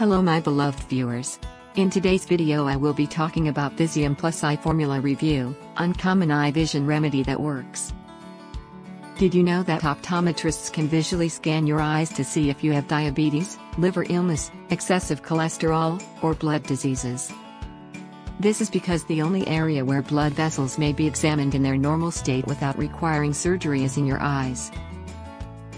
Hello my beloved viewers. In today's video I will be talking about Visium Plus Eye Formula Review, uncommon eye vision remedy that works. Did you know that optometrists can visually scan your eyes to see if you have diabetes, liver illness, excessive cholesterol, or blood diseases? This is because the only area where blood vessels may be examined in their normal state without requiring surgery is in your eyes.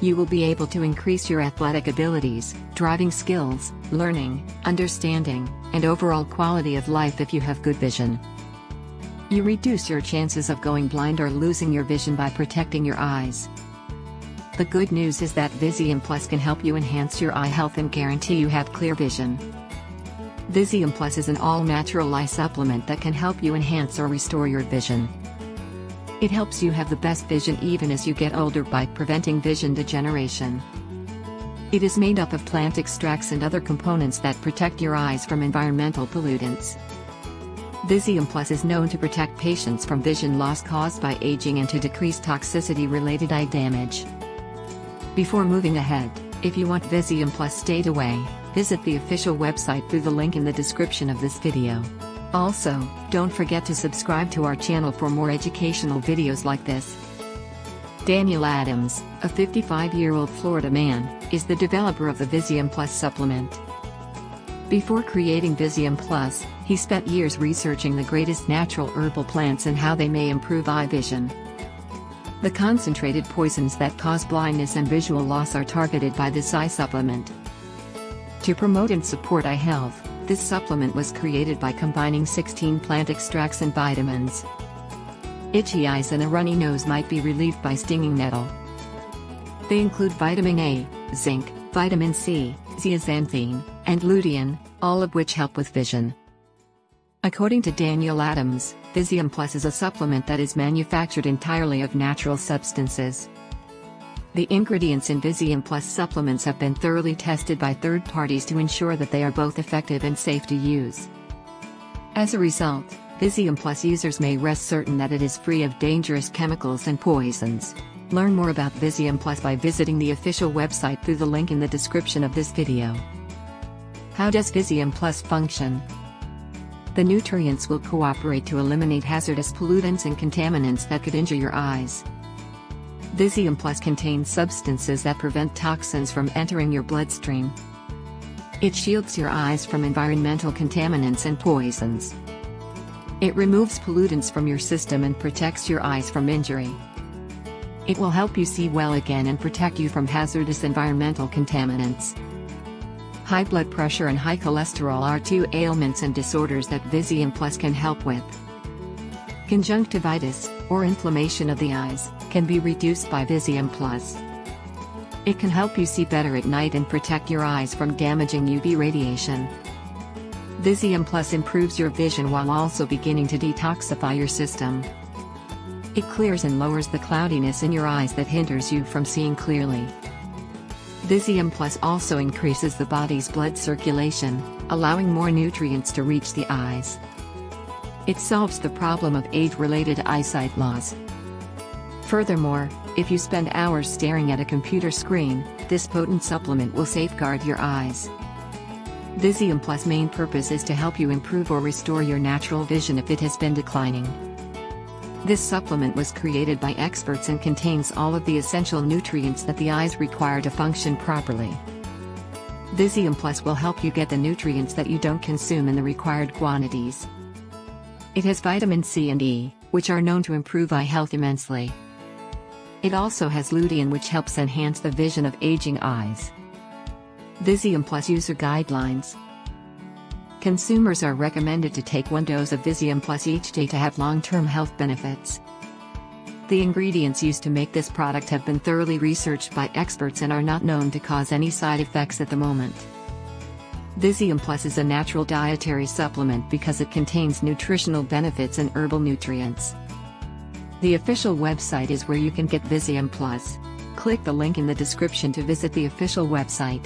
You will be able to increase your athletic abilities, driving skills, learning, understanding, and overall quality of life if you have good vision. You reduce your chances of going blind or losing your vision by protecting your eyes. The good news is that Visium Plus can help you enhance your eye health and guarantee you have clear vision. Visium Plus is an all-natural eye supplement that can help you enhance or restore your vision. It helps you have the best vision even as you get older by preventing vision degeneration. It is made up of plant extracts and other components that protect your eyes from environmental pollutants. Visium Plus is known to protect patients from vision loss caused by aging and to decrease toxicity-related eye damage. Before moving ahead, if you want Visium Plus stayed away, visit the official website through the link in the description of this video. Also, don't forget to subscribe to our channel for more educational videos like this. Daniel Adams, a 55-year-old Florida man, is the developer of the Visium Plus supplement. Before creating Visium Plus, he spent years researching the greatest natural herbal plants and how they may improve eye vision. The concentrated poisons that cause blindness and visual loss are targeted by this eye supplement. To promote and support eye health, this supplement was created by combining 16 plant extracts and vitamins. Itchy eyes and a runny nose might be relieved by stinging nettle. They include vitamin A, zinc, vitamin C, zeaxanthin, and lutein, all of which help with vision. According to Daniel Adams, Visium Plus is a supplement that is manufactured entirely of natural substances. The ingredients in Visium Plus supplements have been thoroughly tested by third parties to ensure that they are both effective and safe to use. As a result, Visium Plus users may rest certain that it is free of dangerous chemicals and poisons. Learn more about Visium Plus by visiting the official website through the link in the description of this video. How does Visium Plus function? The nutrients will cooperate to eliminate hazardous pollutants and contaminants that could injure your eyes. Visium Plus contains substances that prevent toxins from entering your bloodstream. It shields your eyes from environmental contaminants and poisons. It removes pollutants from your system and protects your eyes from injury. It will help you see well again and protect you from hazardous environmental contaminants. High blood pressure and high cholesterol are two ailments and disorders that Visium Plus can help with. Conjunctivitis, or inflammation of the eyes, can be reduced by Visium Plus. It can help you see better at night and protect your eyes from damaging UV radiation. Visium Plus improves your vision while also beginning to detoxify your system. It clears and lowers the cloudiness in your eyes that hinders you from seeing clearly. Visium Plus also increases the body's blood circulation, allowing more nutrients to reach the eyes. It solves the problem of age-related eyesight loss. Furthermore, if you spend hours staring at a computer screen, this potent supplement will safeguard your eyes. Visium Plus' main purpose is to help you improve or restore your natural vision if it has been declining. This supplement was created by experts and contains all of the essential nutrients that the eyes require to function properly. Visium Plus will help you get the nutrients that you don't consume in the required quantities. It has vitamin C and E, which are known to improve eye health immensely. It also has lutein which helps enhance the vision of aging eyes. Visium Plus user guidelines. Consumers are recommended to take one dose of Visium Plus each day to have long-term health benefits. The ingredients used to make this product have been thoroughly researched by experts and are not known to cause any side effects at the moment. Visium Plus is a natural dietary supplement because it contains nutritional benefits and herbal nutrients. The official website is where you can get Visium Plus. Click the link in the description to visit the official website.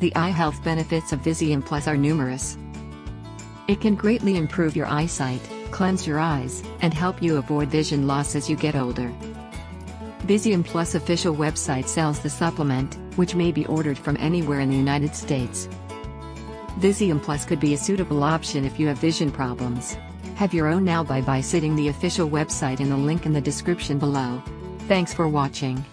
The eye health benefits of Visium Plus are numerous. It can greatly improve your eyesight, cleanse your eyes, and help you avoid vision loss as you get older. Visium Plus official website sells the supplement, which may be ordered from anywhere in the United States. Visium Plus could be a suitable option if you have vision problems. Have your own now by visiting the official website in the link in the description below. Thanks for watching.